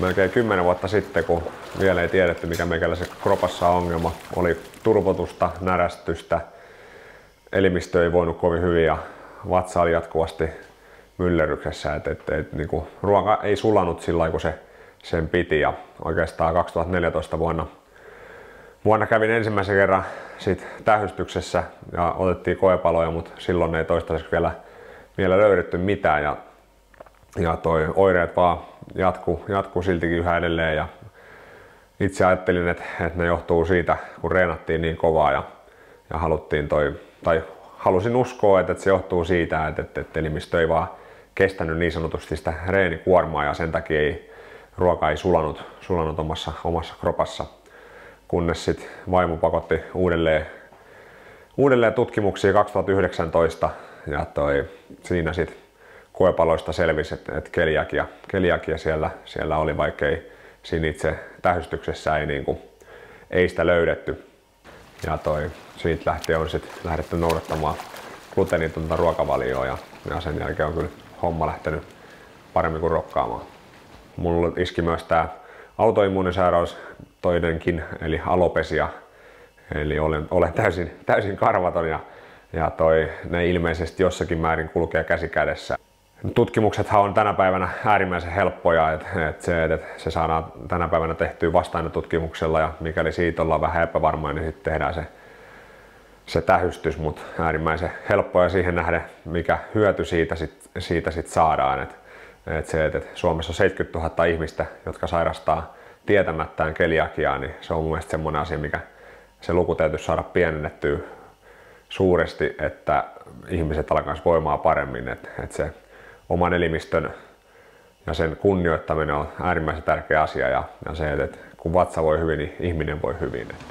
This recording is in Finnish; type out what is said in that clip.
melkein 10 vuotta sitten, kun vielä ei tiedetty mikä meikäläisen kropassa on ongelma, oli turvotusta, närästystä, elimistö ei voinut kovin hyvin ja vatsa oli jatkuvasti myllerryksessä, että et, et, niinku, ruoka ei sulanut sillä kun se sen piti. Ja oikeastaan 2014 vuonna, vuonna kävin ensimmäisen kerran sit tähystyksessä ja otettiin koepaloja, mutta silloin ei toistaiseksi vielä, vielä löydetty mitään. Ja, ja toi oireet vaan jatku, jatku siltikin yhä edelleen ja itse ajattelin, että, että ne johtuu siitä, kun reenattiin niin kovaa ja, ja haluttiin toi, tai halusin uskoa, että, että se johtuu siitä, että, että, että elimistö ei vaan kestänyt niin sanotusti sitä reenikuormaa ja sen takia ei, ruoka ei sulanut, sulanut omassa, omassa kropassa. Kunnes sitten vaimo pakotti uudelleen, uudelleen tutkimuksia 2019 ja toi, siinä sitten koepaloista selvisi, että, että keliakia, keliakia siellä, siellä oli, vaikka ei siinä itse tähystyksessä ei, niin kuin, ei sitä löydetty. Ja toi, siitä lähtien on sitten lähdetty noudattamaan gluteenitonta ruokavalioa ja, ja sen jälkeen on kyllä homma lähtenyt paremmin kuin rokkaamaan. Mulla iski myös tämä autoimmuunisairaus toinenkin, eli alopesia. Eli olen, olen täysin, täysin karvaton ja, ja toi, ne ilmeisesti jossakin määrin kulkee käsi kädessä. Tutkimuksethan on tänä päivänä äärimmäisen helppoja, että et se, et se saadaan tänä päivänä tehtyä vastainotutkimuksella ja mikäli siitä ollaan vähän epävarmoja, niin sitten tehdään se, se tähystys, mutta äärimmäisen helppoja siihen nähdä, mikä hyöty siitä sit, siitä sit saadaan. Et, et se, et, et Suomessa on 70 000 ihmistä, jotka sairastaa tietämättään keliakiaa, niin se on mun mielestä semmoinen asia, mikä se luku täytyy saada pienennettyä suuresti, että ihmiset alkaisivat voimaa paremmin. Et, et se oman elimistön ja sen kunnioittaminen on äärimmäisen tärkeä asia ja, ja se, että kun vatsa voi hyvin, niin ihminen voi hyvin. Että